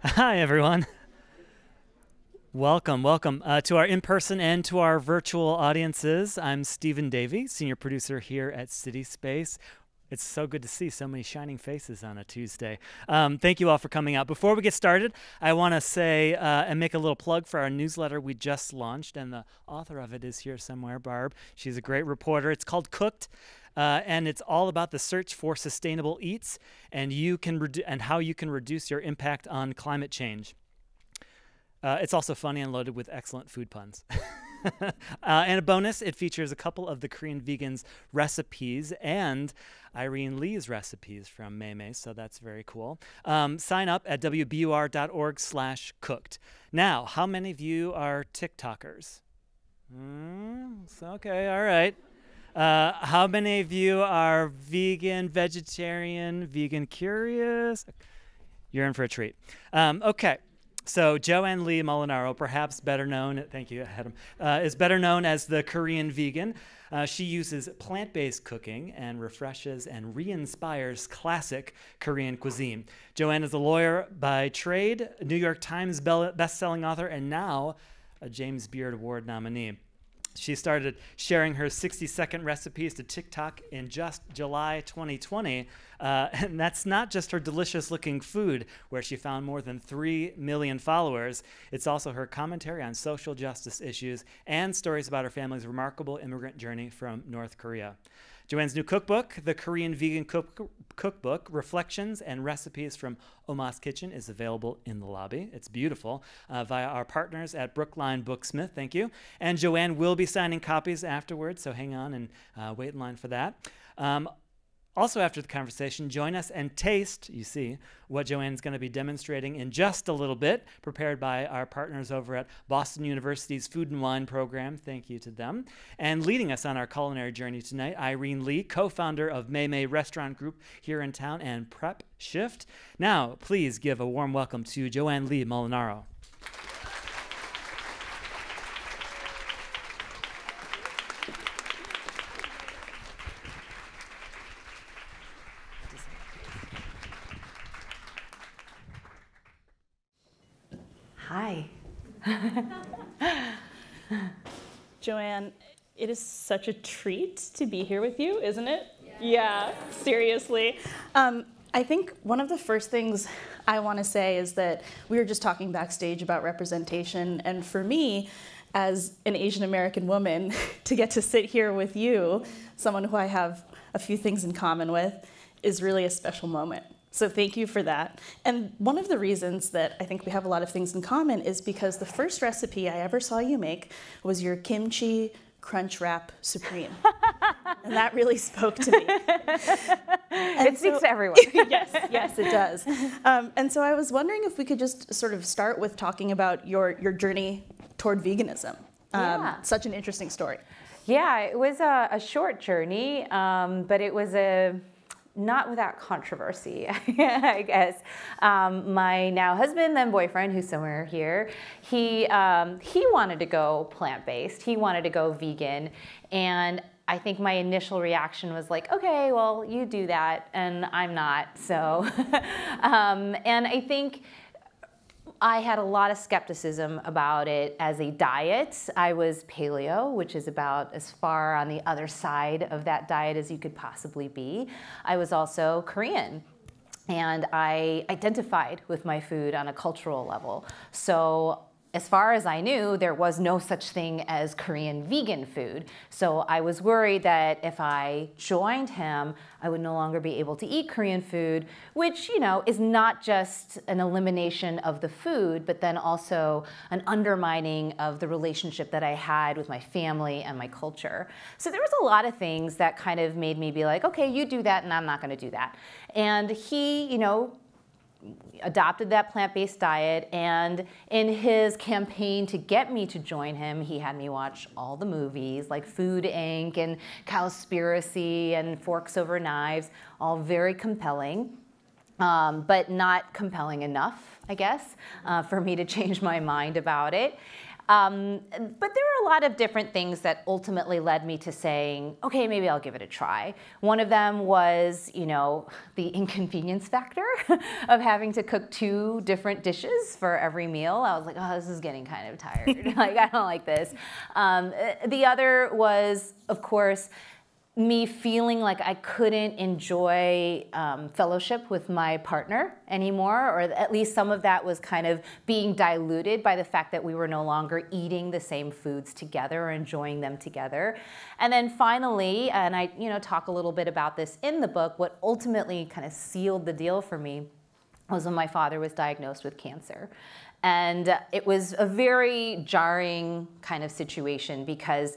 Hi, everyone. Welcome, welcome uh, to our in person and to our virtual audiences. I'm Stephen Davey, senior producer here at CitySpace. It's so good to see so many shining faces on a Tuesday. Um, thank you all for coming out. Before we get started, I want to say uh, and make a little plug for our newsletter we just launched, and the author of it is here somewhere, Barb. She's a great reporter. It's called Cooked. Uh, and it's all about the search for sustainable eats and you can and how you can reduce your impact on climate change. Uh, it's also funny and loaded with excellent food puns. uh, and a bonus, it features a couple of the Korean vegans' recipes and Irene Li's recipes from Mei Mei, so that's very cool. Um, sign up at wbur.org slash cooked. Now, how many of you are TikTokers? Mm, okay, all right. Uh, how many of you are vegan, vegetarian, vegan curious? You're in for a treat. Um, okay. So Joanne Lee Molinaro, perhaps better known, thank you, Adam, uh, is better known as the Korean vegan. Uh, she uses plant-based cooking and refreshes and re-inspires classic Korean cuisine. Joanne is a lawyer by trade, New York Times best-selling author, and now a James Beard Award nominee. She started sharing her 60 second recipes to TikTok in just July 2020. Uh, and that's not just her delicious looking food, where she found more than 3 million followers. It's also her commentary on social justice issues and stories about her family's remarkable immigrant journey from North Korea. Joanne's new cookbook, The Korean Vegan Cook- Cookbook Reflections and Recipes from Omma's Kitchen, is available in the lobby. It's beautiful uh, via our partners at Brookline Booksmith. Thank you. And Joanne will be signing copies afterwards, so hang on and uh, wait in line for that. Um, also, after the conversation, join us and taste, you see, what Joanne's going to be demonstrating in just a little bit, prepared by our partners over at Boston University's Food and Wine program. Thank you to them. And leading us on our culinary journey tonight, Irene Li, co founder of Mei Mei Restaurant Group here in town and Prep Shift. Now, please give a warm welcome to Joanne Lee Molinaro. Joanne, it is such a treat to be here with you, isn't it? Yeah, yeah seriously. Um, I think one of the first things I want to say is that we were just talking backstage about representation, and for me, as an Asian American woman, to get to sit here with you, someone who I have a few things in common with, is really a special moment. So thank you for that. And one of the reasons that I think we have a lot of things in common is because the first recipe I ever saw you make was your kimchi crunch wrap supreme. and that really spoke to me. And it so, speaks to everyone. yes, yes, it does. Um, and so I was wondering if we could just sort of start with talking about your, your journey toward veganism. Um, yeah. Such an interesting story. Yeah, it was a, a short journey, um, but it was a not without controversy, I guess. Um, my now husband, then boyfriend, who's somewhere here, he um, he wanted to go plant based. He wanted to go vegan, and I think my initial reaction was like, okay, well, you do that, and I'm not. So, um, and I think I had a lot of skepticism about it as a diet. I was paleo, which is about as far on the other side of that diet as you could possibly be. I was also Korean, and I identified with my food on a cultural level. So as far as I knew, there was no such thing as Korean vegan food. So I was worried that if I joined him, I would no longer be able to eat Korean food, which, you know, is not just an elimination of the food, but then also an undermining of the relationship that I had with my family and my culture. So there was a lot of things that kind of made me be like, okay, you do that and I'm not going to do that. And he, you know, adopted that plant-based diet and in his campaign to get me to join him he had me watch all the movies like food inc. and cowspiracy and forks over knives all very compelling um, but not compelling enough i guess uh, for me to change my mind about it Um, but there were a lot of different things that ultimately led me to saying, okay, maybe I'll give it a try. One of them was, you know, the inconvenience factor of having to cook two different dishes for every meal. I was like, oh, this is getting kind of tired. like, I don't like this. Um, the other was, of course, me feeling like I couldn't enjoy um, fellowship with my partner anymore, or at least some of that was kind of being diluted by the fact that we were no longer eating the same foods together or enjoying them together. And then finally, and I you know talk a little bit about this in the book, what ultimately kind of sealed the deal for me was when my father was diagnosed with cancer. And it was a very jarring kind of situation because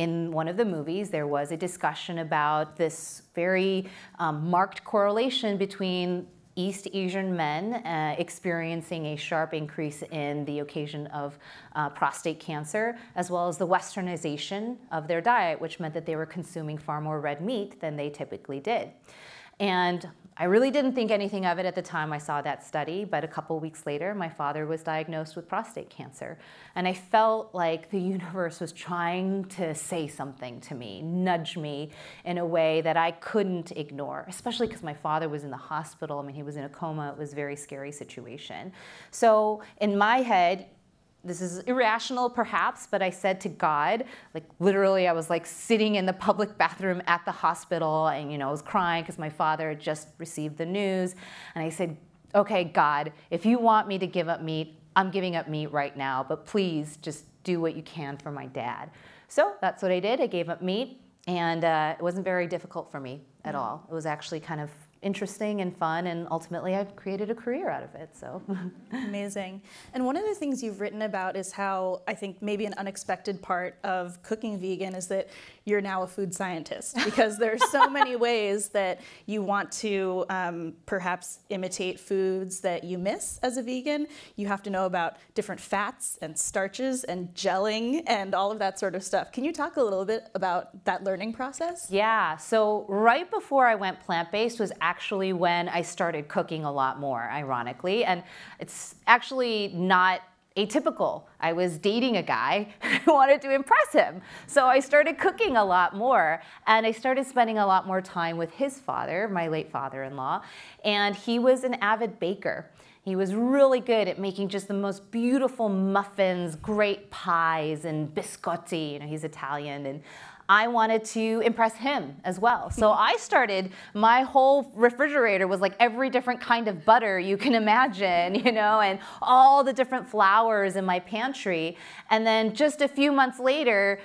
in one of the movies, there was a discussion about this very um, marked correlation between East Asian men uh, experiencing a sharp increase in the occasion of uh, prostate cancer, as well as the westernization of their diet, which meant that they were consuming far more red meat than they typically did. And I really didn't think anything of it at the time I saw that study, but a couple weeks later, my father was diagnosed with prostate cancer. And I felt like the universe was trying to say something to me, nudge me in a way that I couldn't ignore, especially because my father was in the hospital. I mean, he was in a coma. It was a very scary situation. So in my head, this is irrational perhaps, but I said to God, like literally, I was like sitting in the public bathroom at the hospital and, you know, I was crying because my father had just received the news. And I said, okay, God, if you want me to give up meat, I'm giving up meat right now, but please just do what you can for my dad. So that's what I did. I gave up meat, and uh, it wasn't very difficult for me at all. It was actually kind of interesting and fun and ultimately I've created a career out of it so. Amazing. And one of the things you've written about is how I think maybe an unexpected part of cooking vegan is that you're now a food scientist because there are so many ways that you want to um, perhaps imitate foods that you miss as a vegan. You have to know about different fats and starches and gelling and all of that sort of stuff. Can you talk a little bit about that learning process? Yeah so right before I went plant-based was actually when I started cooking a lot more, ironically. And it's actually not atypical. I was dating a guy who wanted to impress him. So I started cooking a lot more and I started spending a lot more time with his father, my late father-in-law, and he was an avid baker. He was really good at making just the most beautiful muffins, great pies, and biscotti. You know, he's Italian, and I wanted to impress him as well. So I started, my whole refrigerator was like every different kind of butter you can imagine, you know, and all the different flours in my pantry. And then just a few months later,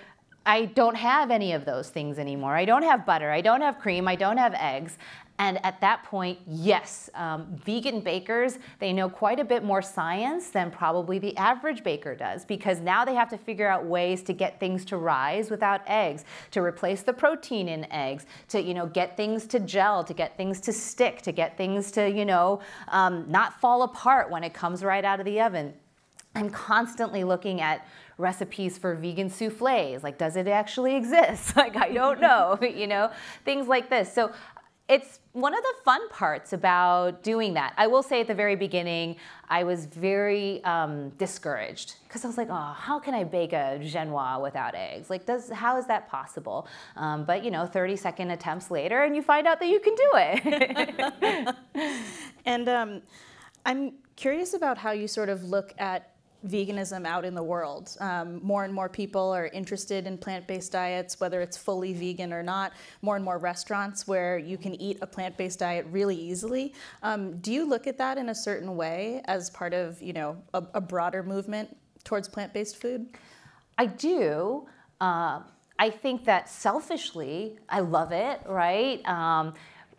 I don't have any of those things anymore. I don't have butter, I don't have cream, I don't have eggs. And at that point, yes, um, vegan bakers, they know quite a bit more science than probably the average baker does because now they have to figure out ways to get things to rise without eggs, to replace the protein in eggs, to you know get things to gel, to get things to stick, to get things to you know um, not fall apart when it comes right out of the oven. I'm constantly looking at recipes for vegan souffles. Like, does it actually exist? Like, I don't know, you know, things like this. So it's one of the fun parts about doing that. I will say at the very beginning, I was very um, discouraged because I was like, oh, how can I bake a genoise without eggs? Like, does how is that possible? Um, but you know, 30 second attempts later, and you find out that you can do it. and um, I'm curious about how you sort of look at veganism out in the world. Um, more and more people are interested in plant-based diets, whether it's fully vegan or not. More and more restaurants where you can eat a plant-based diet really easily. Um, do you look at that in a certain way as part of you know a, a broader movement towards plant-based food? I do. Uh, I think that selfishly, I love it. Right. Um,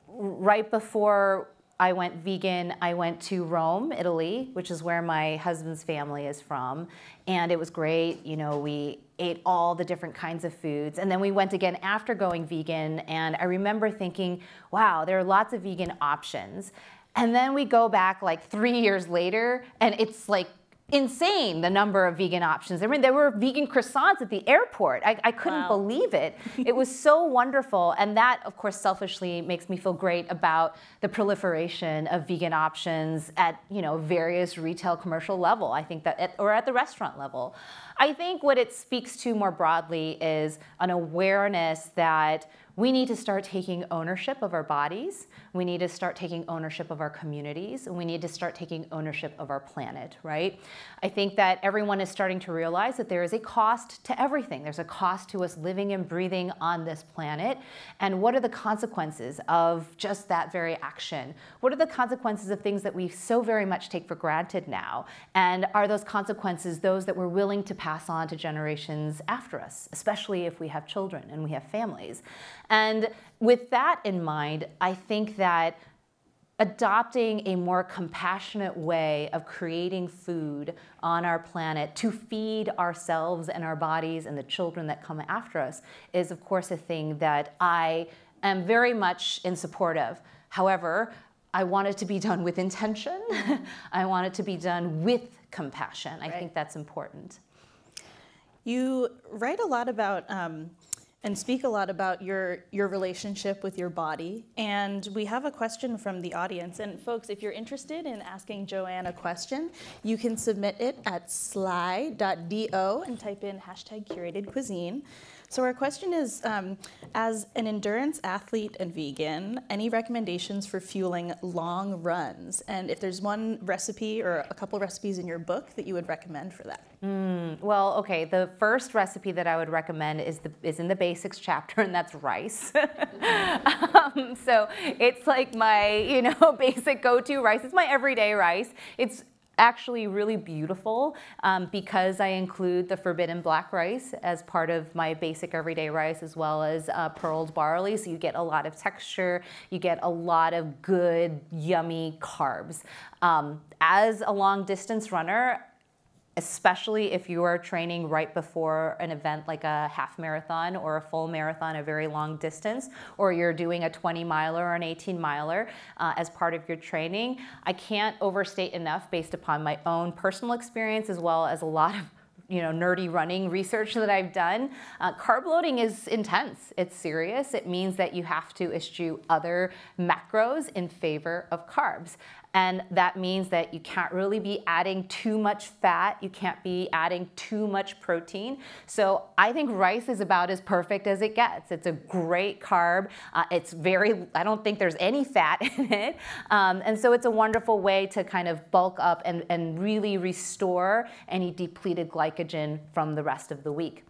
right before I went vegan. I went to Rome, Italy, which is where my husband's family is from. And it was great. You know, we ate all the different kinds of foods. And then we went again after going vegan. And I remember thinking, wow, there are lots of vegan options. And then we go back like three years later, and it's like insane the number of vegan options. I mean, there were vegan croissants at the airport. I, I couldn't wow. believe it. it was so wonderful. And that, of course, selfishly makes me feel great about the proliferation of vegan options at, you know, various retail commercial level. I think that, at, or at the restaurant level. I think what it speaks to more broadly is an awareness that we need to start taking ownership of our bodies. We need to start taking ownership of our communities. And we need to start taking ownership of our planet, right? I think that everyone is starting to realize that there is a cost to everything. There's a cost to us living and breathing on this planet. And what are the consequences of just that very action? What are the consequences of things that we so very much take for granted now? And are those consequences those that we're willing to pass on to generations after us, especially if we have children and we have families? And with that in mind, I think that adopting a more compassionate way of creating food on our planet to feed ourselves and our bodies and the children that come after us is, of course, a thing that I am very much in support of. However, I want it to be done with intention. I want it to be done with compassion. I right. think that's important. You write a lot about um, and speak a lot about your, your relationship with your body. And we have a question from the audience. And folks, if you're interested in asking Joanne a question, you can submit it at sli.do and type in hashtag curated cuisine. So our question is, um, as an endurance athlete and vegan, any recommendations for fueling long runs? And if there's one recipe or a couple recipes in your book that you would recommend for that? Mm, well, okay, the first recipe that I would recommend is, the, is in the basics chapter, and that's rice. um, so it's like my, you know, basic go-to rice. It's my everyday rice. It's actually really beautiful um, because I include the forbidden black rice as part of my basic everyday rice as well as uh, pearled barley. So you get a lot of texture, you get a lot of good, yummy carbs. Um, as a long distance runner, especially if you are training right before an event like a half marathon or a full marathon, a very long distance, or you're doing a 20 miler or an 18 miler uh, as part of your training. I can't overstate enough based upon my own personal experience as well as a lot of you know, nerdy running research that I've done, uh, carb loading is intense. It's serious. It means that you have to eschew other macros in favor of carbs. And that means that you can't really be adding too much fat. You can't be adding too much protein. So I think rice is about as perfect as it gets. It's a great carb. Uh, it's very, I don't think there's any fat in it. Um, and so it's a wonderful way to kind of bulk up and, and really restore any depleted glycogen from the rest of the week.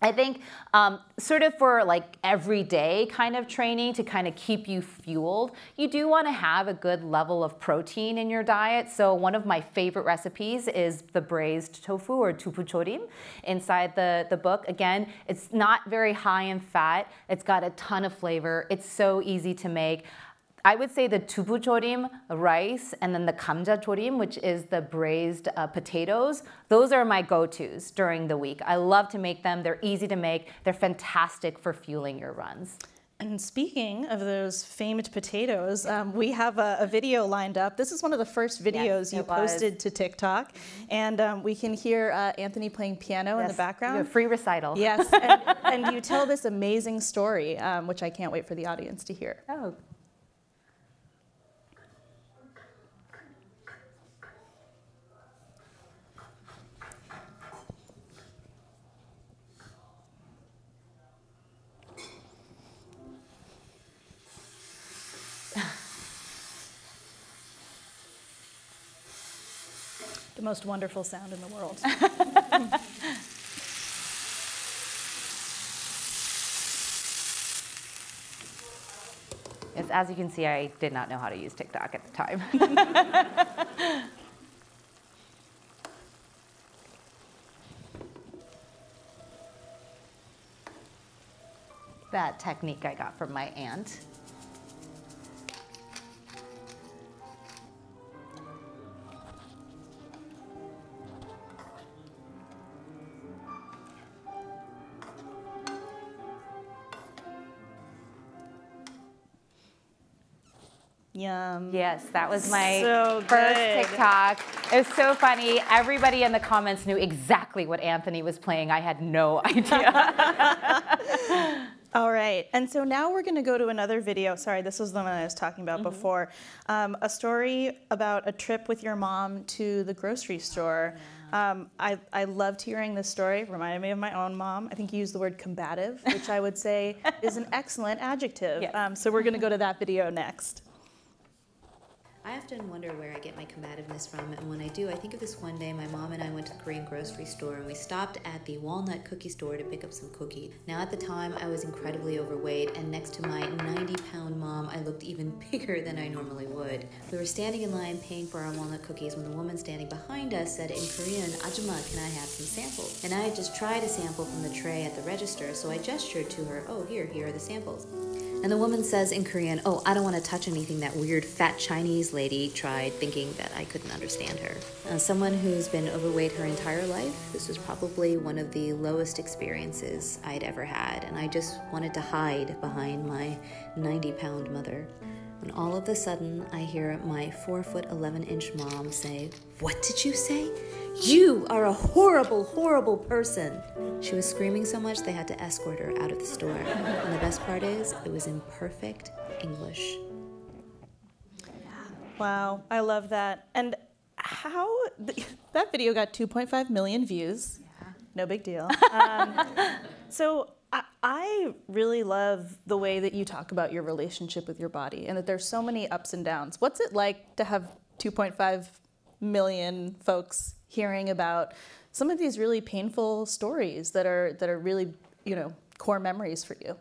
I think um, sort of for like everyday kind of training to kind of keep you fueled, you do want to have a good level of protein in your diet. So one of my favorite recipes is the braised tofu or tupuchorim inside the, the book. Again, it's not very high in fat. It's got a ton of flavor. It's so easy to make. I would say the tupuchorim rice and then the kamja chorim, which is the braised uh, potatoes. Those are my go-tos during the week. I love to make them. They're easy to make. They're fantastic for fueling your runs. And speaking of those famed potatoes, um, we have a, a, video lined up. This is one of the first videos yes, you posted was. to TikTok. Mm-hmm. And um, we can hear uh, Anthony playing piano yes, in the background. free recital. Yes. and, and, you tell this amazing story, um, which I can't wait for the audience to hear. Oh, the most wonderful sound in the world. Yes, as you can see, I did not know how to use TikTok at the time. that technique I got from my aunt. Yum. Yes, that was my so first TikTok. It was so funny. Everybody in the comments knew exactly what Anthony was playing. I had no idea. All right. And so now we're going to go to another video. Sorry, this was the one I was talking about mm-hmm. before. Um, a story about a trip with your mom to the grocery store. Oh, yeah. um, I, I loved hearing this story. Reminded me of my own mom. I think you used the word combative, which I would say is an excellent adjective. Yes. Um, so we're going to go to that video next. I often wonder where I get my combativeness from, and when I do, I think of this one day my mom and I went to the Korean grocery store and we stopped at the walnut cookie store to pick up some cookies. Now, at the time, I was incredibly overweight, and next to my 90 pound mom, I looked even bigger than I normally would. We were standing in line paying for our walnut cookies when the woman standing behind us said in Korean, Ajuma, can I have some samples? And I had just tried a sample from the tray at the register, so I gestured to her, oh, here, here are the samples. And the woman says in Korean, Oh, I don't want to touch anything that weird fat Chinese lady tried, thinking that I couldn't understand her. Uh, someone who's been overweight her entire life, this was probably one of the lowest experiences I'd ever had, and I just wanted to hide behind my 90 pound mother. When all of a sudden I hear my 4 foot 11 inch mom say, What did you say? You are a horrible, horrible person. She was screaming so much they had to escort her out of the store. And the best part is, it was in perfect English. Wow, I love that. And how that video got 2.5 million views. Yeah. No big deal. Um, so I, really love the way that you talk about your relationship with your body and that there's so many ups and downs. What's it like to have 2.5 million folks hearing about some of these really painful stories that are that are really you know core memories for you.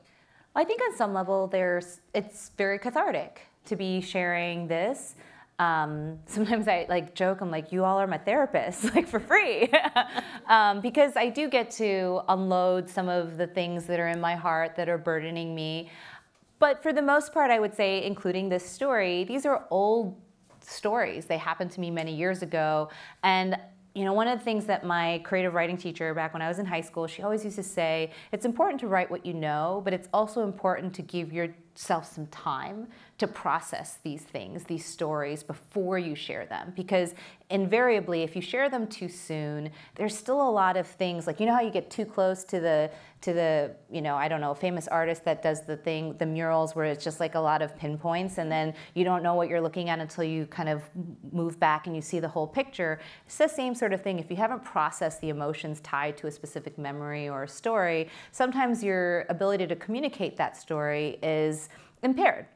I think on some level there's it's very cathartic to be sharing this. Um, sometimes I like joke, I'm like, you all are my therapists, like for free, um, because I do get to unload some of the things that are in my heart that are burdening me. But for the most part, I would say, including this story, these are old stories. They happened to me many years ago, and you know, one of the things that my creative writing teacher back when I was in high school, she always used to say, it's important to write what you know, but it's also important to give yourself some time to process these things, these stories, before you share them. Because invariably, if you share them too soon, there's still a lot of things, like you know how you get too close to the, to the, you know, I don't know, famous artist that does the thing, the murals where it's just like a lot of pinpoints and then you don't know what you're looking at until you kind of move back and you see the whole picture. It's the same sort of thing. If you haven't processed the emotions tied to a specific memory or a story, sometimes your ability to communicate that story is impaired.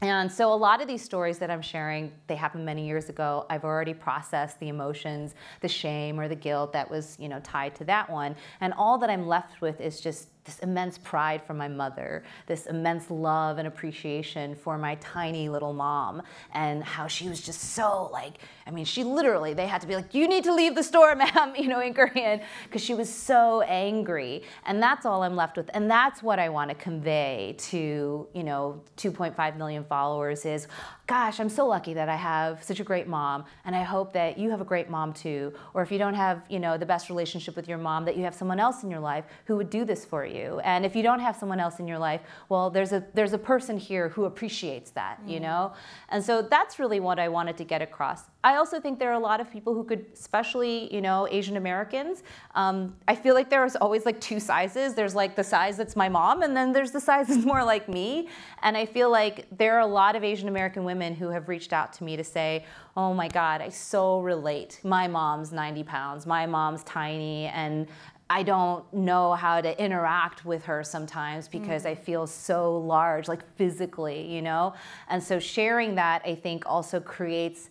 And so a lot of these stories that I'm sharing, they happened many years ago. I've already processed the emotions, the shame or the guilt that was, you know, tied to that one. And all that I'm left with is just this immense pride for my mother, this immense love and appreciation for my tiny little mom, and how she was just so like, I mean, she literally, they had to be like, you need to leave the store, ma'am, you know, in Korean, because she was so angry. And that's all I'm left with. And that's what I want to convey to, you know, 2.5 million followers is gosh, I'm so lucky that I have such a great mom, and I hope that you have a great mom too. Or if you don't have, you know, the best relationship with your mom, that you have someone else in your life who would do this for you. And if you don't have someone else in your life, well, there's a there's a person here who appreciates that, mm. you know. And so that's really what I wanted to get across. I also think there are a lot of people who could, especially, you know, Asian Americans. Um, I feel like there's always like two sizes. There's like the size that's my mom, and then there's the size that's more like me. And I feel like there are a lot of Asian American women who have reached out to me to say, oh my God, I so relate. My mom's 90 pounds, my mom's tiny, and I don't know how to interact with her sometimes because mm. I feel so large, like physically, you know? And so sharing that, I think, also creates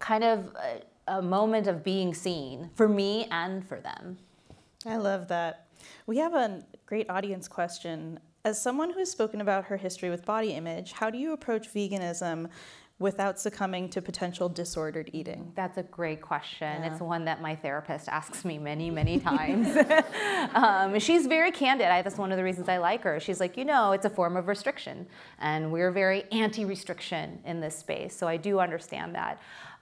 kind of a, a moment of being seen for me and for them. I love that. We have a great audience question. As someone who's spoken about her history with body image, how do you approach veganism without succumbing to potential disordered eating? That's a great question. Yeah. It's one that my therapist asks me many, many times. um, she's very candid. I, that's one of the reasons I like her. She's like, you know, it's a form of restriction, and we're very anti restriction in this space. So I do understand that.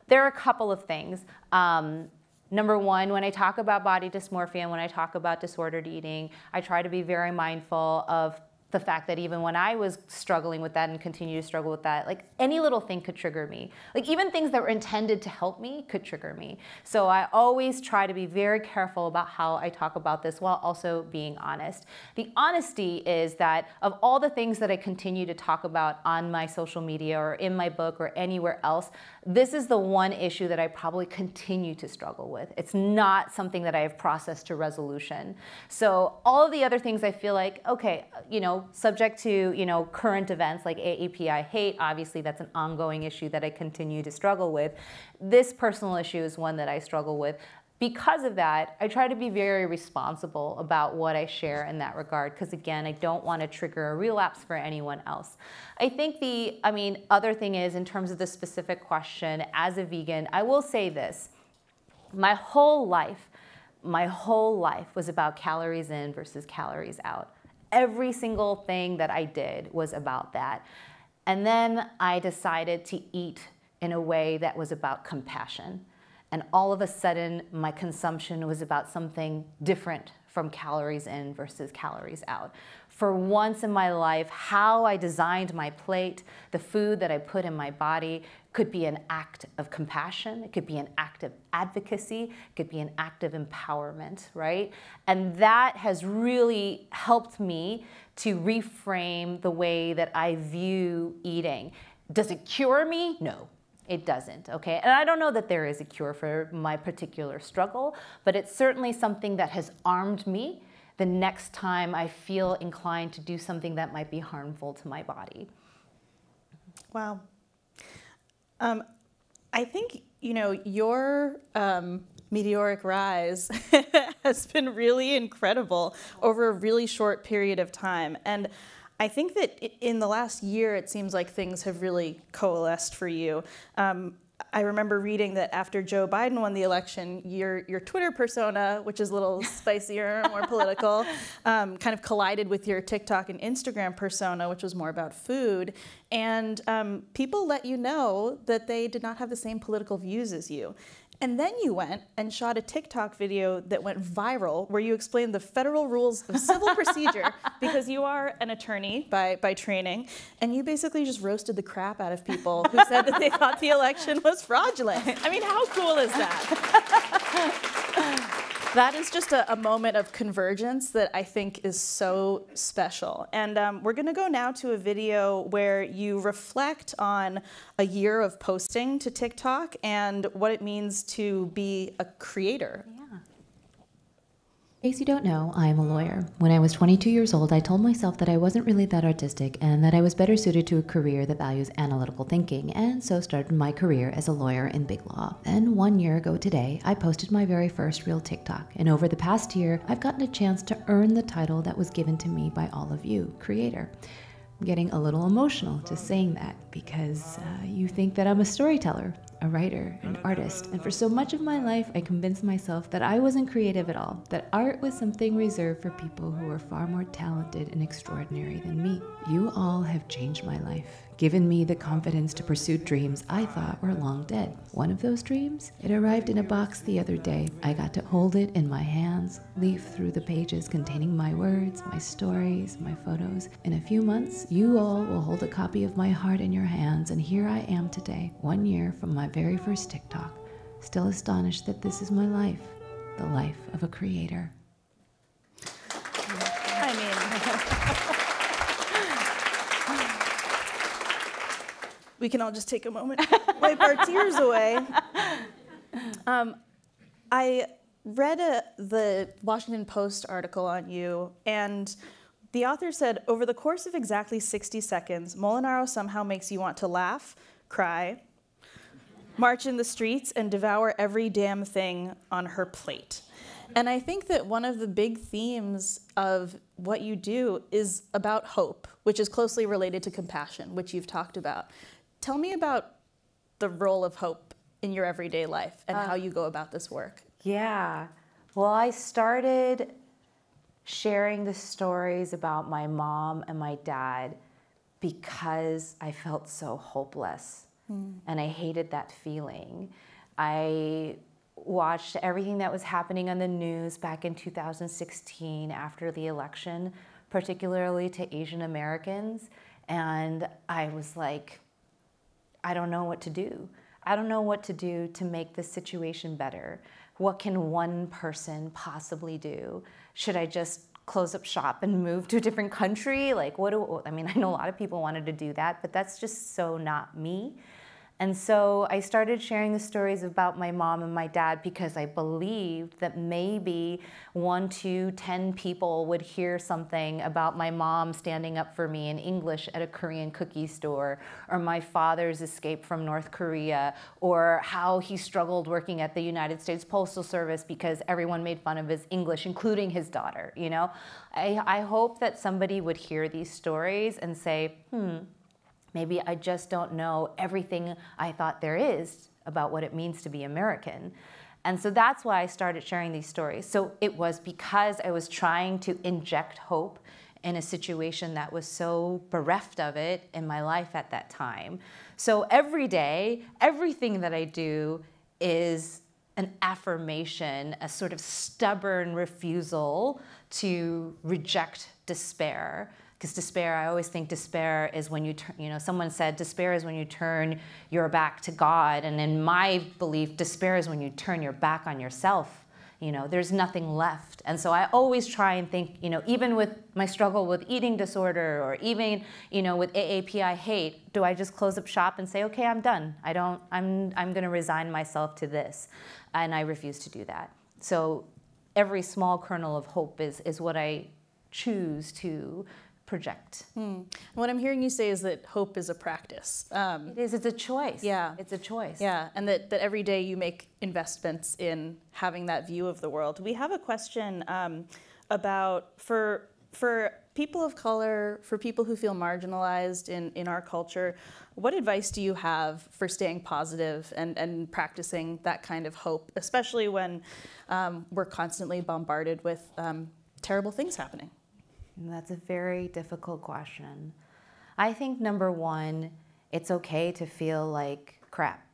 There are a couple of things. Um, number one, when I talk about body dysmorphia and when I talk about disordered eating, I try to be very mindful of the fact that even when I was struggling with that and continue to struggle with that, like any little thing could trigger me. Like even things that were intended to help me could trigger me. So I always try to be very careful about how I talk about this while also being honest. The honesty is that of all the things that I continue to talk about on my social media or in my book or anywhere else, this is the one issue that I probably continue to struggle with. It's not something that I have processed to resolution. So all of the other things I feel like, okay, you know, subject to, you know, current events like AAPI hate, obviously that's an ongoing issue that I continue to struggle with. This personal issue is one that I struggle with. Because of that, I try to be very responsible about what I share in that regard because again, I don't want to trigger a relapse for anyone else. I think the, I mean, other thing is in terms of the specific question, as a vegan, I will say this. My whole life, my whole life was about calories in versus calories out. Every single thing that I did was about that. And then I decided to eat in a way that was about compassion. And all of a sudden, my consumption was about something different from calories in versus calories out. For once in my life, how I designed my plate, the food that I put in my body, could be an act of compassion, it could be an act of advocacy, it could be an act of empowerment, right? And that has really helped me to reframe the way that I view eating. Does it cure me? No. It doesn't, okay? And I don't know that there is a cure for my particular struggle, but it's certainly something that has armed me the next time I feel inclined to do something that might be harmful to my body. Wow. Um, I think, you know, your um, meteoric rise has been really incredible over a really short period of time. And I think that in the last year, it seems like things have really coalesced for you. Um, I remember reading that after Joe Biden won the election, your your Twitter persona, which is a little spicier, more political, um, kind of collided with your TikTok and Instagram persona, which was more about food. And um, people let you know that they did not have the same political views as you. And then you went and shot a TikTok video that went viral where you explained the federal rules of civil procedure because you are an attorney by, by training. And you basically just roasted the crap out of people who said that they thought the election was fraudulent. I mean, how cool is that? that is just a, a, moment of convergence that I think is so special. And um, we're going to go now to a video where you reflect on a year of posting to TikTok and what it means to be a creator. Yeah. In case you don't know, I am a lawyer. When I was 22 years old, I told myself that I wasn't really that artistic and that I was better suited to a career that values analytical thinking, and so started my career as a lawyer in big law. Then, one year ago today, I posted my very first real TikTok, and over the past year, I've gotten a chance to earn the title that was given to me by all of you, creator. I'm getting a little emotional just saying that because uh, you think that I'm a storyteller, a writer, an artist, and for so much of my life, I convinced myself that I wasn't creative at all, that art was something reserved for people who were far more talented and extraordinary than me. You all have changed my life given me the confidence to pursue dreams I thought were long dead. One of those dreams? It arrived in a box the other day. I got to hold it in my hands, leaf through the pages containing my words, my stories, my photos. In a few months, you all will hold a copy of my heart in your hands, and here I am today, one year from my very first TikTok, still astonished that this is my life, the life of a creator. we can all just take a moment, wipe our tears away. Um, I read a, the Washington Post article on you, and the author said over the course of exactly 60 seconds, Molinaro somehow makes you want to laugh, cry, march in the streets, and devour every damn thing on her plate. And I think that one of the big themes of what you do is about hope, which is closely related to compassion, which you've talked about. Tell me about the role of hope in your everyday life and uh, how you go about this work. Yeah. Well, I started sharing the stories about my mom and my dad because I felt so hopeless mm. and I hated that feeling. I watched everything that was happening on the news back in 2016 after the election particularly to Asian Americans. And I was like, I don't know what to do. I don't know what to do to make this situation better. What can one person possibly do? Should I just close up shop and move to a different country? Like, what do I mean? I know a lot of people wanted to do that, but that's just so not me. And so I started sharing the stories about my mom and my dad because I believed that maybe one, two, ten people would hear something about my mom standing up for me in English at a Korean cookie store, or my father's escape from North Korea, or how he struggled working at the United States Postal Service because everyone made fun of his English, including his daughter. You know, I, I hope that somebody would hear these stories and say, hmm Maybe I just don't know everything I thought there is about what it means to be American. And so that's why I started sharing these stories. So it was because I was trying to inject hope in a situation that was so bereft of it in my life at that time. So every day, everything that I do is an affirmation, a sort of stubborn refusal to reject despair because despair i always think despair is when you turn you know someone said despair is when you turn your back to god. And in my belief despair is when you turn your back on yourself you know there's nothing left. And so i always try and think you know even with my struggle with eating disorder or even you know with aapi hate do i just close up shop and say okay i'm done. I don't i'm i'm going to resign myself to this. And i refuse to do that. So every small kernel of hope is is what i choose to project. Hmm. What I'm hearing you say is that hope is a practice. Um, it is. It's a choice. Yeah, it's a choice. Yeah, and that that every day you make investments in having that view of the world. We have a question um, about for for people of color, for people who feel marginalized in, in our culture, what advice do you have for staying positive and, and practicing that kind of hope, especially when um, we're constantly bombarded with um, terrible things happening? That's a very difficult question. I think number one, it's okay to feel like crap.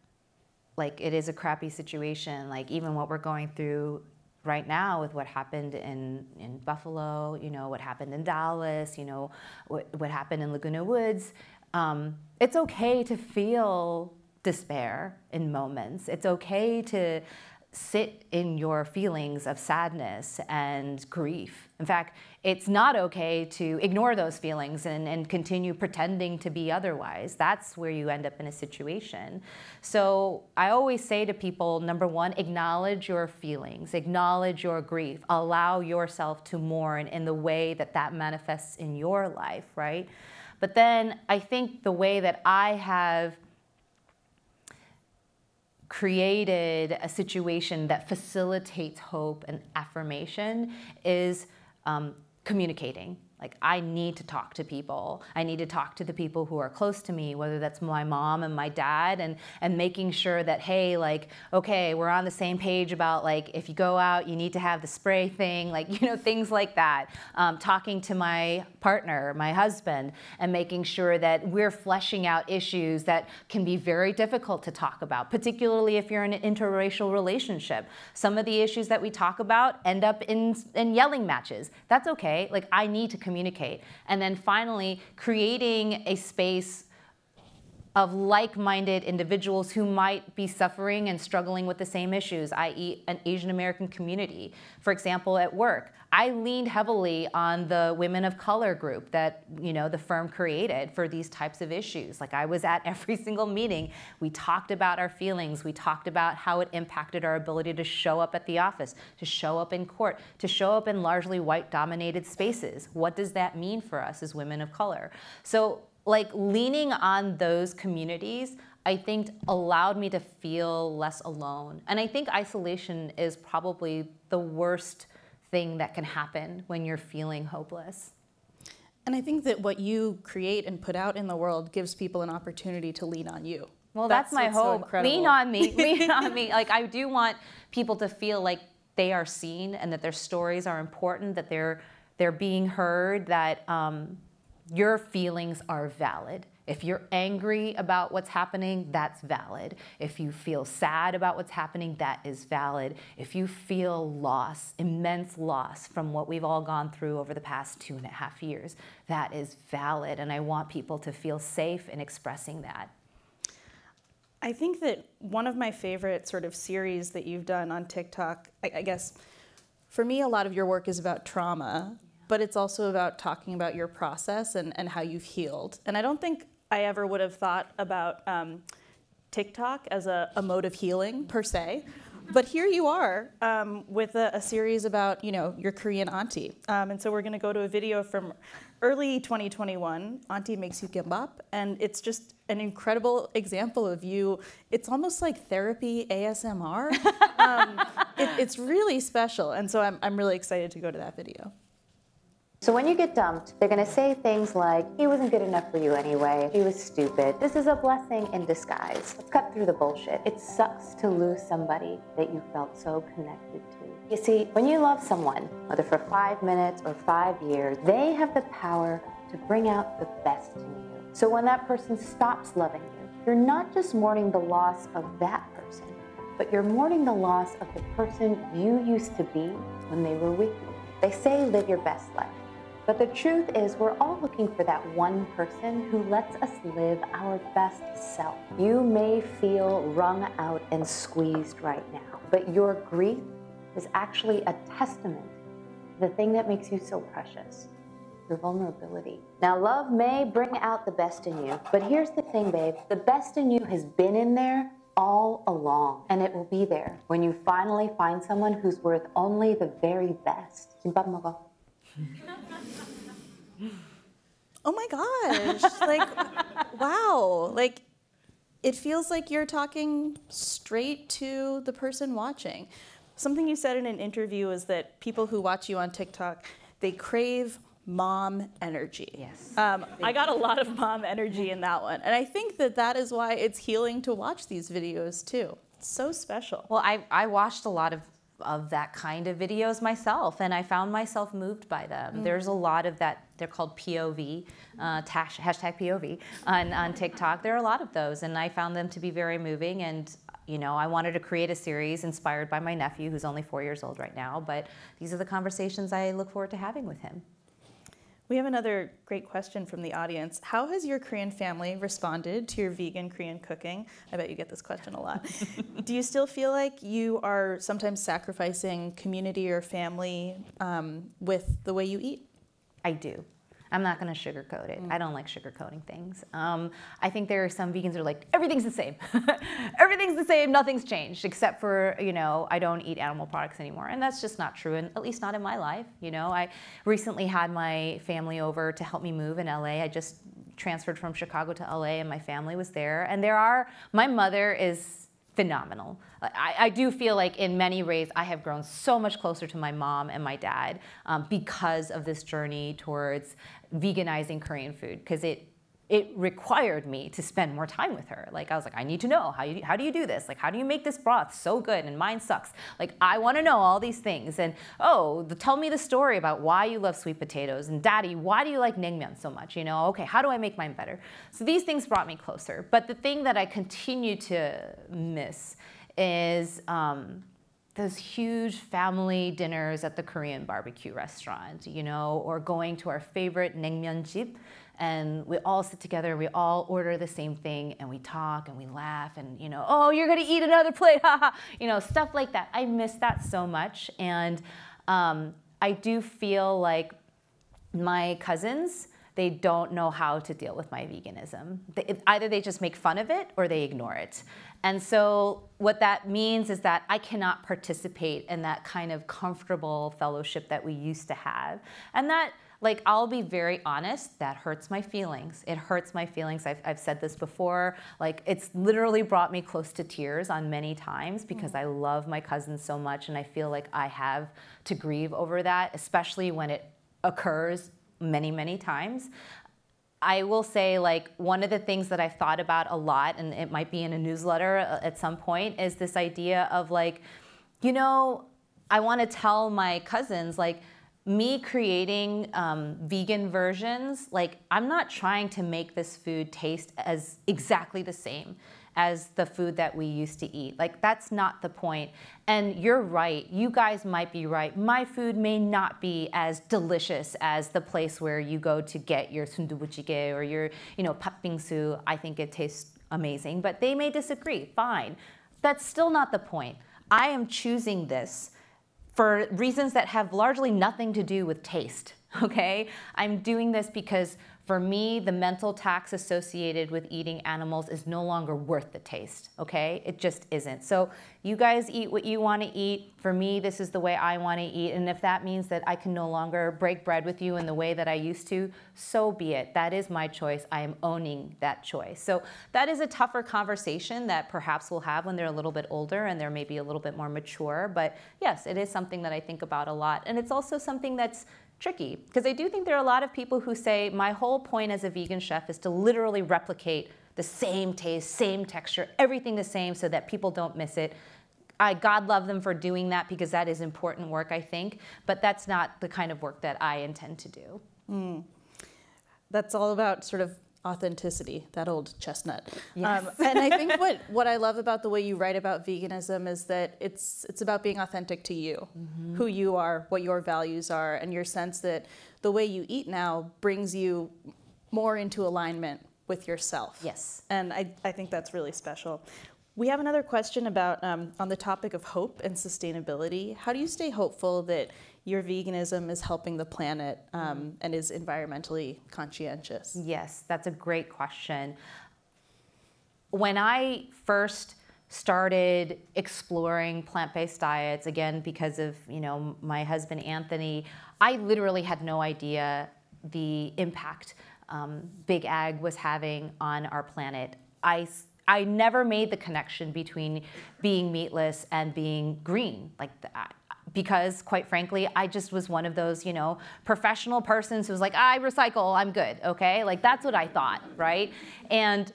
Like it is a crappy situation. Like even what we're going through right now with what happened in, in Buffalo, you know, what happened in Dallas, you know, what, what happened in Laguna Woods. Um, it's okay to feel despair in moments. It's okay to sit in your feelings of sadness and grief. In fact, it's not okay to ignore those feelings and, and continue pretending to be otherwise. That's where you end up in a situation. So I always say to people number one, acknowledge your feelings, acknowledge your grief, allow yourself to mourn in the way that that manifests in your life, right? But then I think the way that I have created a situation that facilitates hope and affirmation is um, communicating like, I need to talk to people. I need to talk to the people who are close to me, whether that's my mom and my dad, and, and making sure that, hey, like, okay, we're on the same page about, like, if you go out, you need to have the spray thing, like, you know, things like that. Um, talking to my partner, my husband, and making sure that we're fleshing out issues that can be very difficult to talk about, particularly if you're in an interracial relationship. Some of the issues that we talk about end up in, in yelling matches. That's okay. Like, I need to communicate. And then finally, creating a space of like-minded individuals who might be suffering and struggling with the same issues, i.e. an Asian American community. For example, at work, I leaned heavily on the women of color group that you know the firm created for these types of issues. Like I was at every single meeting. We talked about our feelings. We talked about how it impacted our ability to show up at the office, to show up in court, to show up in largely white dominated spaces. What does that mean for us as women of color? So like leaning on those communities I think allowed me to feel less alone. And I think isolation is probably the worst thing that can happen when you're feeling hopeless. And I think that what you create and put out in the world gives people an opportunity to lean on you. Well, that's, that's my hope. So lean on me. lean on me. Like I do want people to feel like they are seen and that their stories are important, that they're they're being heard, that um, your feelings are valid If you're angry about what's happening, that's valid. If you feel sad about what's happening, that is valid. If you feel loss, immense loss from what we've all gone through over the past two and a half years, that is valid. And I want people to feel safe in expressing that. I think that one of my favorite sort of series that you've done on TikTok, I, I guess for me, a lot of your work is about trauma, but it's also about talking about your process and, and how you've healed. And I don't think I ever would have thought about um, TikTok as a, a, mode of healing per se. But here you are um, with a, a, series about, you know, your Korean auntie. Um, and so we're going to go to a video from early 2021, Auntie Makes You Gimbap, and it's just an incredible example of you. It's almost like therapy ASMR. um, it, it's really special, and so I'm, I'm really excited to go to that video. So when you get dumped, they're to say things like, he wasn't good enough for you anyway, he was stupid. This is a blessing in disguise. Let's cut through the bullshit. It sucks to lose somebody that you felt so connected to. You see, when you love someone, whether for five minutes or five years, they have the power to bring out the best in you. So when that person stops loving you, you're not just mourning the loss of that person, but you're mourning the loss of the person you used to be when they were with you. They say live your best life. But the truth is, we're all looking for that one person who lets us live our best self. You may feel wrung out and squeezed right now, but your grief is actually a testament to the thing that makes you so precious your vulnerability. Now, love may bring out the best in you, but here's the thing, babe the best in you has been in there all along, and it will be there when you finally find someone who's worth only the very best. Oh my gosh. like, wow. Like, it feels like you're talking straight to the person watching. Something you said in an interview is that people who watch you on TikTok, they crave mom energy. Yes. Um, I got a lot of mom energy in that one. And I think that that is why it's healing to watch these videos too. It's so special. Well, I, I watched a lot of of that kind of videos myself, and I found myself moved by them. Mm. There's a lot of that. They're called POV, uh, tash, hashtag POV on, on TikTok. There are a lot of those, and I found them to be very moving. And you know, I wanted to create a series inspired by my nephew, who's only four years old right now. But these are the conversations I look forward to having with him. We have another great question from the audience. How has your Korean family responded to your vegan Korean cooking? I bet you get this question a lot. Do you still feel like you are sometimes sacrificing community or family um, with the way you eat? I do. I'm not going to sugarcoat it. Mm. I don't like sugarcoating things. Um, I think there are some vegans that are like, everything's the same. everything's the same, nothing's changed, except for, you know, I don't eat animal products anymore. And that's just not true, and at least not in my life. You know, I recently had my family over to help me move in LA. I just transferred from Chicago to LA, and my family was there. And there are, my mother is phenomenal. I, I, do feel like in many ways I have grown so much closer to my mom and my dad um, because of this journey towards veganizing Korean food because it it required me to spend more time with her. Like I was like, I need to know how you how do you do this? Like how do you make this broth so good and mine sucks? Like I want to know all these things. And oh, the, tell me the story about why you love sweet potatoes. And daddy, why do you like naengmyeon so much? You know, okay, how do I make mine better? So these things brought me closer. But the thing that I continue to miss is. Um, those huge family dinners at the Korean barbecue restaurant, you know, or going to our favorite naengmyeon jip and we all sit together, we all order the same thing, and we talk and we laugh, and you know, oh, you're gonna eat another plate, haha, you know, stuff like that. I miss that so much, and um, I do feel like my cousins they don't know how to deal with my veganism. They, either they just make fun of it or they ignore it. And so, what that means is that I cannot participate in that kind of comfortable fellowship that we used to have. And that like I'll be very honest, that hurts my feelings. It hurts my feelings. I've, I've said this before. Like it's literally brought me close to tears on many times because mm. I love my cousins so much and I feel like I have to grieve over that, especially when it occurs many, many times. I will say, like, one of the things that I've thought about a lot, and it might be in a newsletter uh, at some point, is this idea of, like, you know, I want to tell my cousins, like, me creating um, vegan versions, like I'm not trying to make this food taste as exactly the same as the food that we used to eat. Like that's not the point. And you're right. You guys might be right. My food may not be as delicious as the place where you go to get your sundubujjigae or your, you know, patbingsu. I think it tastes amazing, but they may disagree. Fine. That's still not the point. I am choosing this for reasons that have largely nothing to do with taste, okay? I'm doing this because for me, the mental tax associated with eating animals is no longer worth the taste, okay? It just isn't. So you guys eat what you want to eat. For me, this is the way I want to eat. And if that means that I can no longer break bread with you in the way that I used to, so be it. That is my choice. I am owning that choice. So that is a tougher conversation that perhaps we'll have when they're a little bit older and they're maybe a little bit more mature. But yes, it is something that I think about a lot. And it's also something that's tricky because I do think there are a lot of people who say my whole point as a vegan chef is to literally replicate the same taste, same texture, everything the same so that people don't miss it. I God love them for doing that because that is important work, I think, but that's not the kind of work that I intend to do. Mm. That's all about sort of authenticity, that old chestnut. Yes. Um, and I think what, what I love about the way you write about veganism is that it's, it's about being authentic to you, mm-hmm. who you are, what your values are, and your sense that the way you eat now brings you more into alignment with yourself. Yes. And I, I think that's really special. We have another question about um, on the topic of hope and sustainability. How do you stay hopeful that your veganism is helping the planet um, and is environmentally conscientious? Yes, that's a great question. When I first started exploring plant-based diets again because of you know my husband Anthony, I literally had no idea the impact um, big ag was having on our planet. I I never made the connection between being meatless and being green. Like that because quite frankly, I just was one of those, you know, professional persons who was like, I recycle, I'm good, okay? Like that's what I thought, right? And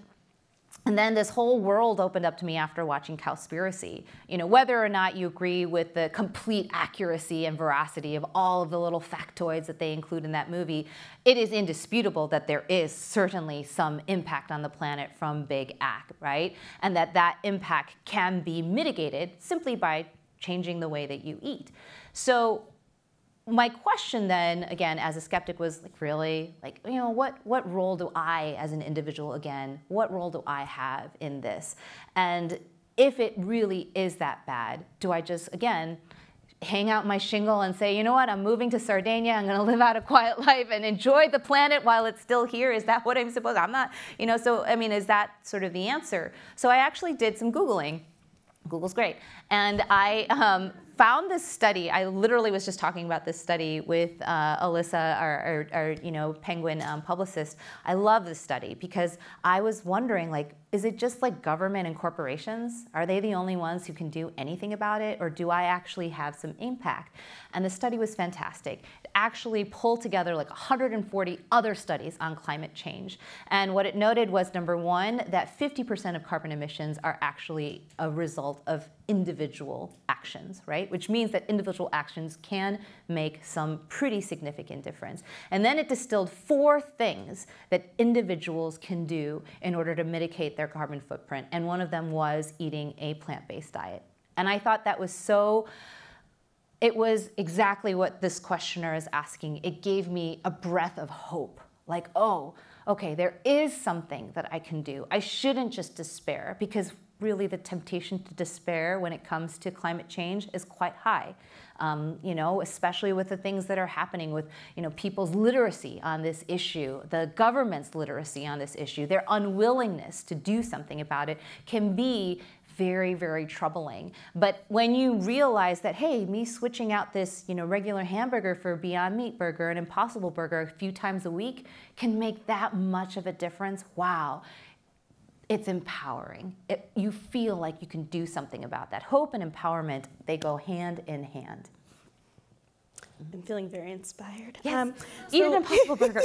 and then this whole world opened up to me after watching Cowspiracy. You know, whether or not you agree with the complete accuracy and veracity of all of the little factoids that they include in that movie, it is indisputable that there is certainly some impact on the planet from big ag, right? And that that impact can be mitigated simply by changing the way that you eat. So my question then, again, as a skeptic was like, really, like, you know, what, what role do I, as an individual, again, what role do I have in this? And if it really is that bad, do I just, again, hang out my shingle and say, you know what, I'm moving to Sardinia, I'm gonna live out a quiet life and enjoy the planet while it's still here? Is that what I'm supposed, I'm not, you know, so, I mean, is that sort of the answer? So I actually did some Googling Google's great. And I um, found this study. I literally was just talking about this study with uh, Alyssa, our, our, our, you know Penguin um, publicist. I love this study because I was wondering, like, is it just like government and corporations? Are they the only ones who can do anything about it, or do I actually have some impact? And the study was fantastic. It actually pulled together like 140 other studies on climate change. And what it noted was number one, that 50% of carbon emissions are actually a result of individual actions, right? Which means that individual actions can make some pretty significant difference. And then it distilled four things that individuals can do in order to mitigate their carbon footprint. And one of them was eating a plant based diet. And I thought that was so. It was exactly what this questioner is asking. It gave me a breath of hope. Like, oh, okay, there is something that I can do. I shouldn't just despair because really the temptation to despair when it comes to climate change is quite high. Um, you know, especially with the things that are happening with, you know, people's literacy on this issue, the government's literacy on this issue, their unwillingness to do something about it can be very, very troubling. But when you realize that, hey, me switching out this, you know, regular hamburger for Beyond Meat burger, an Impossible burger a few times a week can make that much of a difference, wow it's empowering. It, you feel like you can do something about that. Hope and empowerment, they go hand in hand. I'm feeling very inspired. Yes. Um, so Eat an Impossible Burger.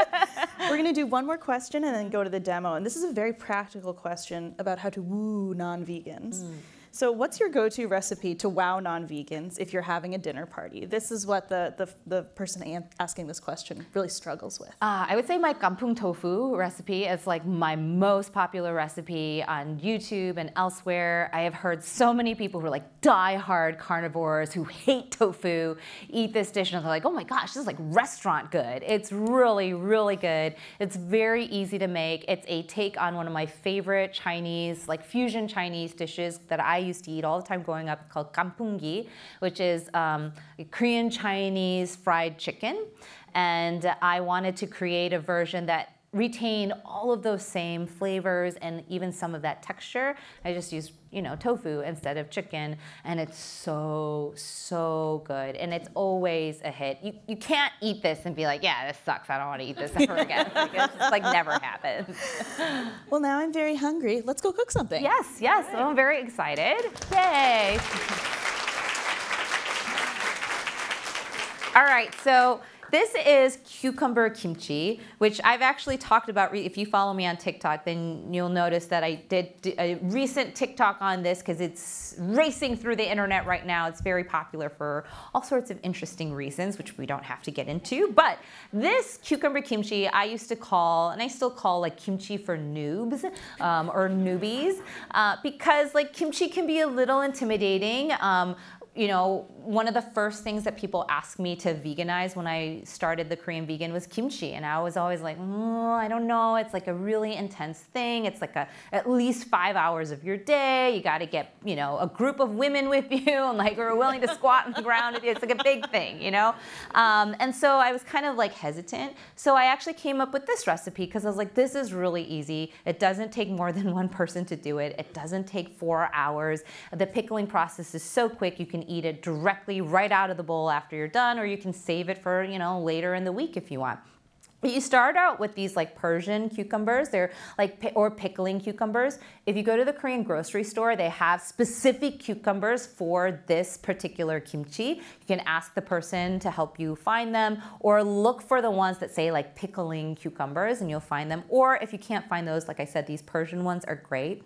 we're going to do one more question and then go to the demo. And this is a very practical question about how to woo non-vegans. Mm. So, what's your go-to recipe to wow non-vegans if you're having a dinner party? This is what the the, the person asking this question really struggles with. Uh, I would say my kampung tofu recipe is like my most popular recipe on YouTube and elsewhere. I have heard so many people who are like die-hard carnivores who hate tofu eat this dish and they're like, "Oh my gosh, this is like restaurant good." It's really, really good. It's very easy to make. It's a take on one of my favorite Chinese, like fusion Chinese dishes that I used to eat all the time growing up called kampungi, which is um, Korean Chinese fried chicken. And I wanted to create a version that retain all of those same flavors and even some of that texture. I just use, you know, tofu instead of chicken and it's so, so good. And it's always a hit. You, you can't eat this and be like, yeah, this sucks. I don't want to eat this ever again. like, it's just like never happens. Well, now I'm very hungry. Let's go cook something. Yes, yes. Right. I'm very excited. Yay. All right, so this is cucumber kimchi, which I've actually talked about. If you follow me on TikTok, then you'll notice that I did a recent TikTok on this because it's racing through the internet right now. It's very popular for all sorts of interesting reasons, which we don't have to get into. But this cucumber kimchi, I used to call, and I still call like kimchi for noobs um, or newbies, uh, because like kimchi can be a little intimidating. Um, you know, one of the first things that people asked me to veganize when I started the Korean vegan was kimchi. And I was always like, oh, I don't know. It's like a really intense thing. It's like a, at least five hours of your day. You got to get, you know, a group of women with you and like are willing to squat on the ground. It's like a big thing, you know? Um, and so I was kind of like hesitant. So I actually came up with this recipe because I was like, this is really easy. It doesn't take more than one person to do it. It doesn't take four hours. The pickling process is so quick. You can eat it directly right out of the bowl after you're done, or you can save it for, you know, later in the week if you want. You start out with these like Persian cucumbers, they're like, or pickling cucumbers. If you go to the Korean grocery store, they have specific cucumbers for this particular kimchi. You can ask the person to help you find them or look for the ones that say like pickling cucumbers and you'll find them. Or if you can't find those, like I said, these Persian ones are great.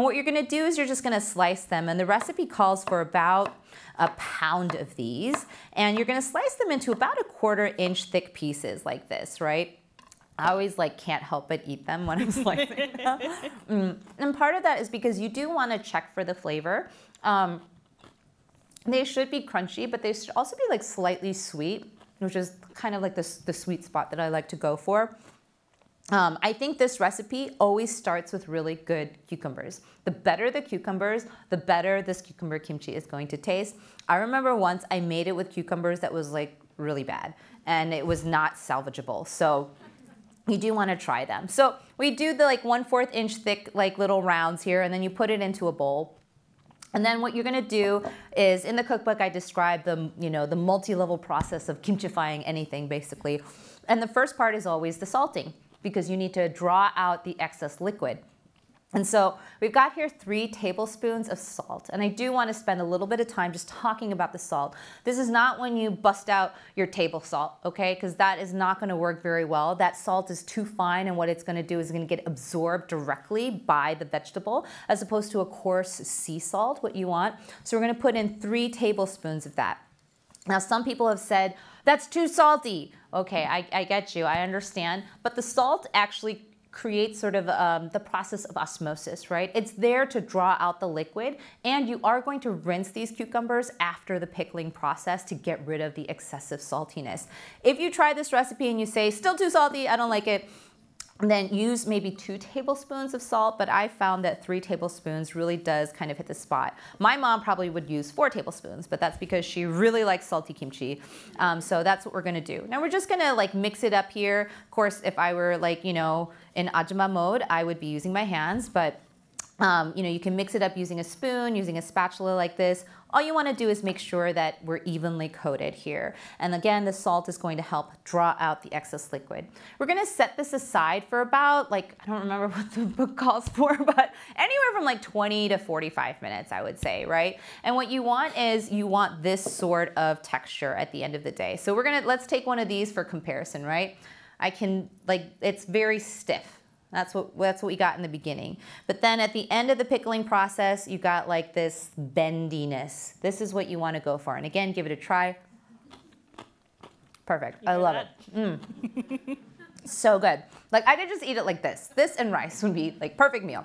And what you're gonna do is you're just gonna slice them and the recipe calls for about a pound of these. And you're gonna slice them into about a quarter inch thick pieces like this, right? I always like can't help but eat them when I'm slicing them. Mm. And part of that is because you do want to check for the flavor. Um, they should be crunchy, but they should also be like slightly sweet, which is kind of like the, the sweet spot that I like to go for. Um, I think this recipe always starts with really good cucumbers. The better the cucumbers, the better this cucumber kimchi is going to taste. I remember once I made it with cucumbers that was like really bad and it was not salvageable. So you do want to try them. So we do the like one fourth inch thick like little rounds here and then you put it into a bowl. And then what you're gonna do is in the cookbook I describe the you know the multi-level process of kimchifying anything basically. And the first part is always the salting because you need to draw out the excess liquid. And so we've got here three tablespoons of salt. And I do want to spend a little bit of time just talking about the salt. This is not when you bust out your table salt, okay? Because that is not going to work very well. That salt is too fine and what it's going to do is going to get absorbed directly by the vegetable as opposed to a coarse sea salt, what you want. So we're going to put in three tablespoons of that. Now, some people have said, that's too salty. Okay, I, I get you, I understand. But the salt actually creates sort of um, the process of osmosis, right? It's there to draw out the liquid, and you are going to rinse these cucumbers after the pickling process to get rid of the excessive saltiness. If you try this recipe and you say, still too salty, I don't like it, then use maybe two tablespoons of salt, but I found that three tablespoons really does kind of hit the spot. My mom probably would use four tablespoons, but that's because she really likes salty kimchi. Um, so that's what we're gonna do. Now we're just gonna like mix it up here. Of course, if I were like, you know, in ajumma mode, I would be using my hands, but um, you know, you can mix it up using a spoon, using a spatula like this. All you want to do is make sure that we're evenly coated here. And again, the salt is going to help draw out the excess liquid. We're going to set this aside for about like, I don't remember what the book calls for, but anywhere from like 20 to 45 minutes, I would say, right? And what you want is you want this sort of texture at the end of the day. So we're going to, let's take one of these for comparison, right? I can, like, it's very stiff That's what that's what we got in the beginning. But then at the end of the pickling process, you got like this bendiness. This is what you want to go for. And again, give it a try. Perfect. I love it. Mm. so good. Like I could just eat it like this. This and rice would be like perfect meal.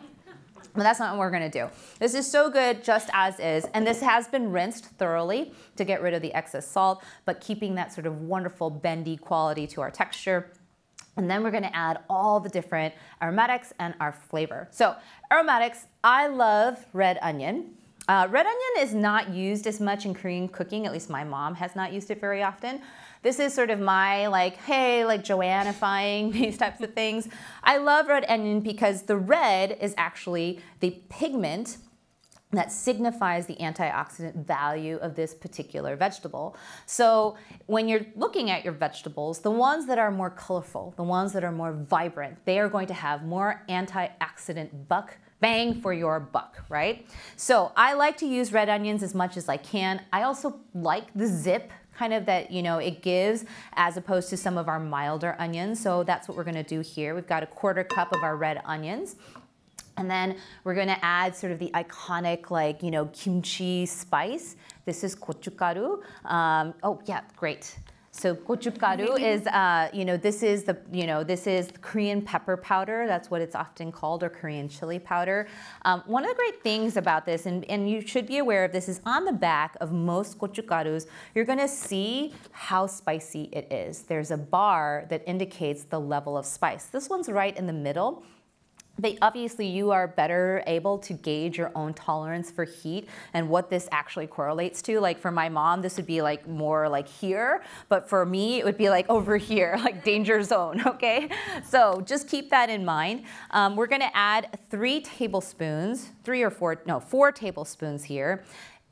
But that's not what we're gonna do. This is so good just as is, and this has been rinsed thoroughly to get rid of the excess salt, but keeping that sort of wonderful bendy quality to our texture. And then we're gonna add all the different aromatics and our flavor. So aromatics, I love red onion. Uh, red onion is not used as much in Korean cooking, at least my mom has not used it very often. This is sort of my like, hey, like Joannifying these types of things. I love red onion because the red is actually the pigment that signifies the antioxidant value of this particular vegetable. So when you're looking at your vegetables, the ones that are more colorful, the ones that are more vibrant, they are going to have more antioxidant buck bang for your buck, right? So I like to use red onions as much as I can. I also like the zip kind of that, you know, it gives as opposed to some of our milder onions. So that's what we're gonna do here. We've got a quarter cup of our red onions. And then we're gonna add sort of the iconic like, you know, kimchi spice. This is gochugaru. Um, oh yeah, great. So gochugaru is, uh, you know, this is the, you know, this is Korean pepper powder. That's what it's often called, or Korean chili powder. Um, one of the great things about this, and, and you should be aware of this, is on the back of most gochugarus, you're going to see how spicy it is. There's a bar that indicates the level of spice. This one's right in the middle. But obviously you are better able to gauge your own tolerance for heat and what this actually correlates to. Like for my mom, this would be like more like here, but for me, it would be like over here, like danger zone, okay? So just keep that in mind. Um, we're gonna add three tablespoons, three or four, no, four tablespoons here.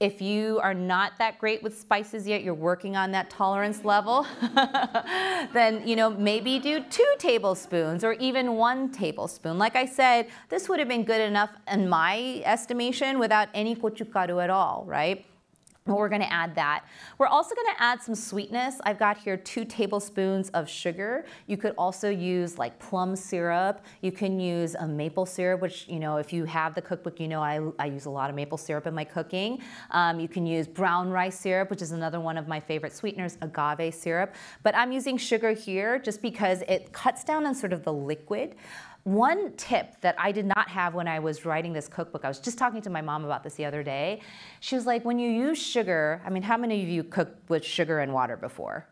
If you are not that great with spices yet, you're working on that tolerance level, then you know maybe do two tablespoons or even one tablespoon. Like I said, this would have been good enough in my estimation without any gochugaru at all, right? We're gonna add that. We're also gonna add some sweetness. I've got here two tablespoons of sugar. You could also use like plum syrup. You can use a maple syrup, which, you know, if you have the cookbook, you know I, I use a lot of maple syrup in my cooking. Um, you can use brown rice syrup, which is another one of my favorite sweeteners, agave syrup. But I'm using sugar here just because it cuts down on sort of the liquid. One tip that I did not have when I was writing this cookbook, I was just talking to my mom about this the other day. She was like, when you use sugar, I mean, how many of you cooked with sugar and water before?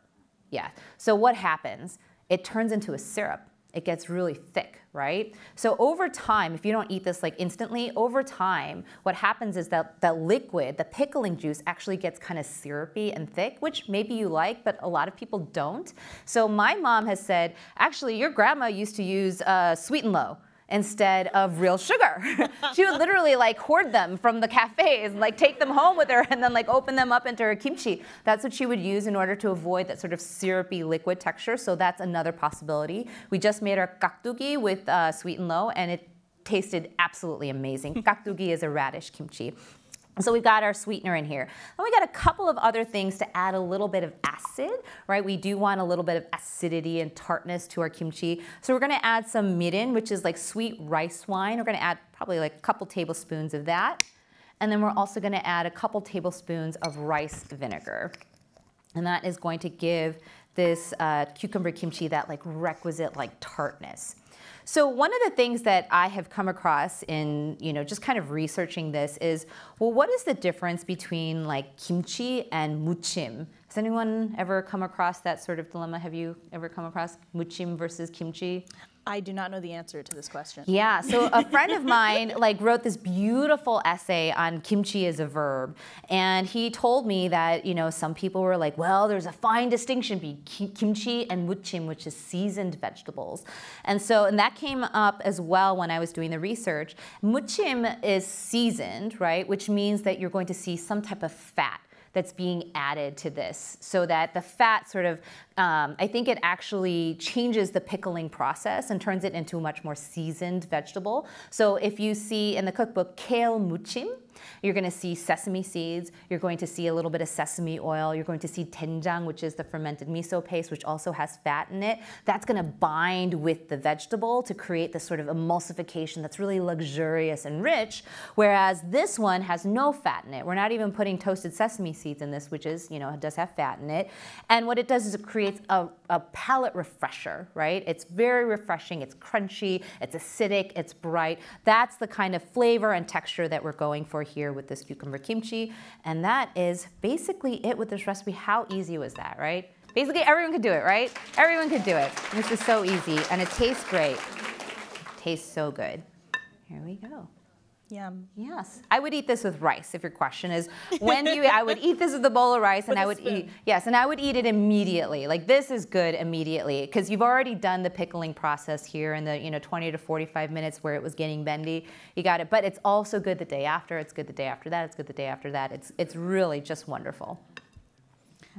Yeah. So what happens? It turns into a syrup it gets really thick, right? So over time, if you don't eat this like instantly, over time, what happens is that the liquid, the pickling juice actually gets kind of syrupy and thick, which maybe you like, but a lot of people don't. So my mom has said, actually, your grandma used to use uh, sweet and low instead of real sugar. she would literally like hoard them from the cafes, and, like take them home with her, and then like open them up into her kimchi. That's what she would use in order to avoid that sort of syrupy liquid texture. So that's another possibility. We just made our gakdugi with uh, sweet and low, and it tasted absolutely amazing. gakdugi is a radish kimchi. So we've got our sweetener in here. And we got a couple of other things to add a little bit of acid, right? We do want a little bit of acidity and tartness to our kimchi. So we're gonna add some mirin, which is like sweet rice wine. We're gonna add probably like a couple tablespoons of that. And then we're also gonna add a couple tablespoons of rice vinegar. And that is going to give this uh, cucumber kimchi that like requisite like tartness. So one of the things that I have come across in, you know, just kind of researching this is, well, what is the difference between like kimchi and muchim? Has anyone ever come across that sort of dilemma? Have you ever come across muchim versus kimchi? I do not know the answer to this question. Yeah, so a friend of mine like wrote this beautiful essay on kimchi as a verb, and he told me that you know some people were like, well, there's a fine distinction between kimchi and muchim, which is seasoned vegetables, and so and that came up as well when I was doing the research. Muchim is seasoned, right, which means that you're going to see some type of fat that's being added to this so that the fat sort of, um, I think it actually changes the pickling process and turns it into a much more seasoned vegetable. So if you see in the cookbook kale muchim, You're going to see sesame seeds. You're going to see a little bit of sesame oil. You're going to see doenjang, which is the fermented miso paste, which also has fat in it. That's going to bind with the vegetable to create this sort of emulsification that's really luxurious and rich. Whereas this one has no fat in it. We're not even putting toasted sesame seeds in this, which is, you know, it does have fat in it. And what it does is it creates a, a palate refresher, right? It's very refreshing. It's crunchy. It's acidic. It's bright. That's the kind of flavor and texture that we're going for here with this cucumber kimchi. And that is basically it with this recipe. How easy was that, right? Basically, everyone could do it, right? Everyone could do it. This is so easy, and it tastes great. It tastes so good. Here we go. Yum. Yes, I would eat this with rice. If your question is, when do you? I would eat this with a bowl of rice, and With I would eat. Yes, and I would eat it immediately. Like this is good immediately because you've already done the pickling process here in the you know 20 to 45 minutes where it was getting bendy. You got it, but it's also good the day after. It's good the day after that. It's good the day after that. It's it's really just wonderful.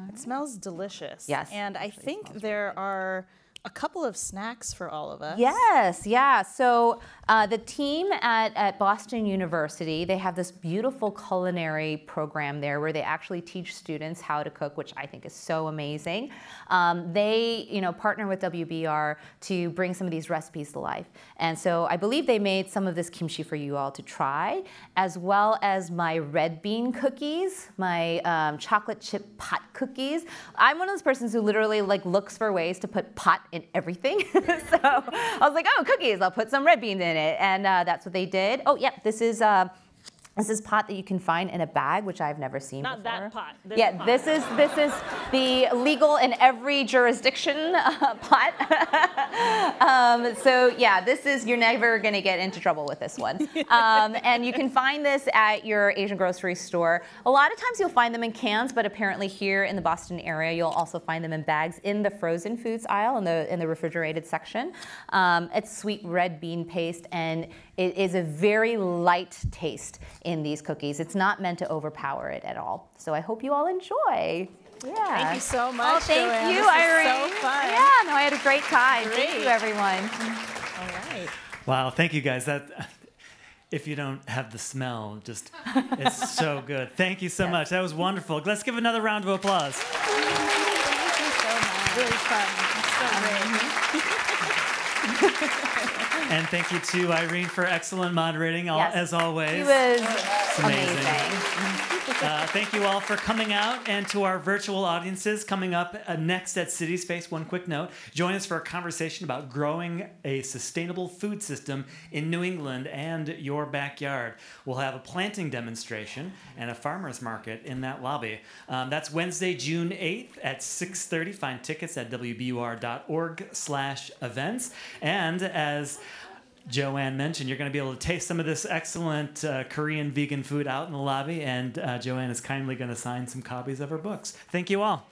It smells delicious. Yes, And I think there are a couple of snacks for all of us. Yes, yeah. So uh, the team at, at Boston University, they have this beautiful culinary program there where they actually teach students how to cook, which I think is so amazing. Um, they, you know, partner with WBUR to bring some of these recipes to life. And so I believe they made some of this kimchi for you all to try, as well as my red bean cookies, my um, chocolate chip pot cookies. I'm one of those persons who literally like looks for ways to put pot in everything. so I was like, oh, cookies, I'll put some red beans in it. And uh, that's what they did. Oh, yep, this is. Uh, this is pot that you can find in a bag, which I've never seen Not before. that pot, this yeah, pot. this is this is the legal in every jurisdiction uh, pot. um, so yeah, this is you're never gonna get into trouble with this one. Um, and you can find this at your Asian grocery store. A lot of times you'll find them in cans, but apparently here in the Boston area, you'll also find them in bags in the frozen foods aisle in the in the refrigerated section. Um, it's sweet red bean paste, and it is a very light taste in these cookies. It's not meant to overpower it at all. So I hope you all enjoy. Yeah. Thank you so Oh, much. thank Joanne. you, This is Irene. so fun. Yeah, no, I had a great time. Thank you, everyone. All right. Wow, thank you guys. That if you don't have the smell, just it's so good. Thank you so much. That was wonderful. Let's give another round of applause. Thank you so much. Really fun. And thank you to Irene for excellent moderating, Yes. as always. It was amazing. amazing. Uh, thank you all for coming out and to our virtual audiences coming up uh, next at CitySpace. One quick note join us for a conversation about growing a sustainable food system in New England and your backyard. We'll have a planting demonstration and a farmer's market in that lobby. Um, that's Wednesday, June 8th at 6.30. Find tickets at wbur.org slash events. And as Joanne mentioned, you're going to be able to taste some of this excellent uh, Korean vegan food out in the lobby, and uh, Joanne is kindly going to sign some copies of her books. Thank you all.